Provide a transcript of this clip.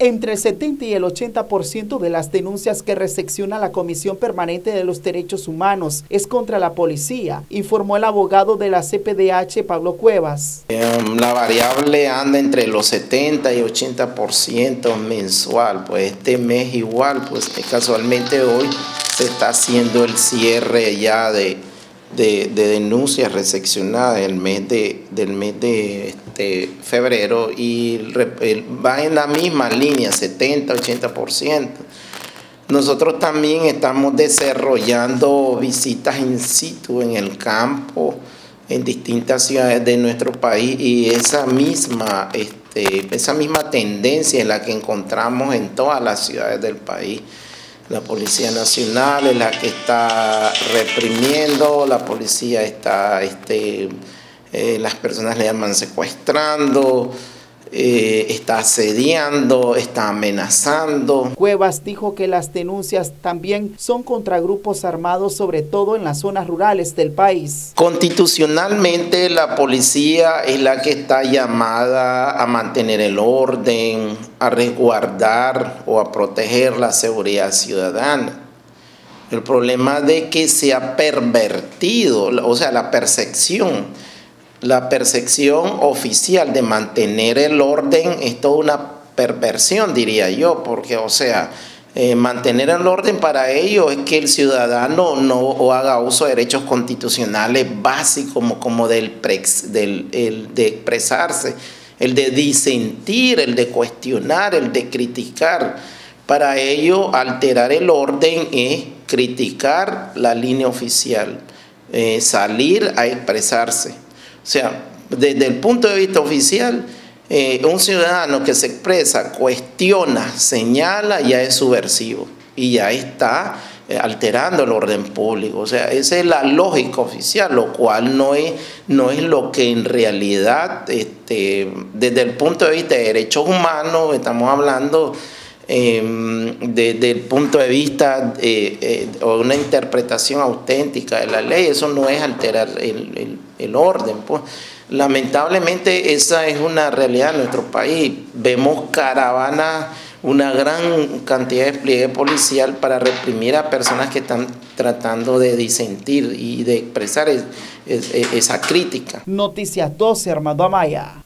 Entre el 70 y el 80% de las denuncias que recepciona la Comisión Permanente de los Derechos Humanos es contra la policía, informó el abogado de la CPDH, Pablo Cuevas. Em, la variable anda entre los 70 y 80% mensual, pues este mes igual, pues casualmente hoy se está haciendo el cierre ya de de, denuncias recepcionadas el mes de, del mes de este, febrero y va en la misma línea, 70-80%. Nosotros también estamos desarrollando visitas in situ en el campo, en distintas ciudades de nuestro país y esa misma, este, esa misma tendencia es la que encontramos en todas las ciudades del país. La Policía Nacional es la que está reprimiendo, la policía está, este, eh, las personas le llaman secuestrando, eh, está asediando, está amenazando. Cuevas dijo que las denuncias también son contra grupos armados, sobre todo en las zonas rurales del país. Constitucionalmente la policía es la que está llamada a mantener el orden, a resguardar o a proteger la seguridad ciudadana. El problema de que se ha pervertido, o sea, la percepción la percepción oficial de mantener el orden es toda una perversión, diría yo, porque, o sea, eh, mantener el orden para ello es que el ciudadano no haga uso de derechos constitucionales básicos como, como del, del el de expresarse, el de disentir, el de cuestionar, el de criticar. Para ello, alterar el orden es criticar la línea oficial, eh, salir a expresarse. O sea, desde el punto de vista oficial, eh, un ciudadano que se expresa, cuestiona, señala, ya es subversivo y ya está eh, alterando el orden público. O sea, esa es la lógica oficial, lo cual no es, no es lo que en realidad, este, desde el punto de vista de derechos humanos, estamos hablando em, desde el punto de vista eh, o una interpretación auténtica de la ley, eso no es alterar el el orden. Pues. Lamentablemente esa es una realidad en nuestro país. Vemos caravanas, una gran cantidad de despliegue policial para reprimir a personas que están tratando de disentir y de expresar esa crítica. Noticias 12, Armando Amaya.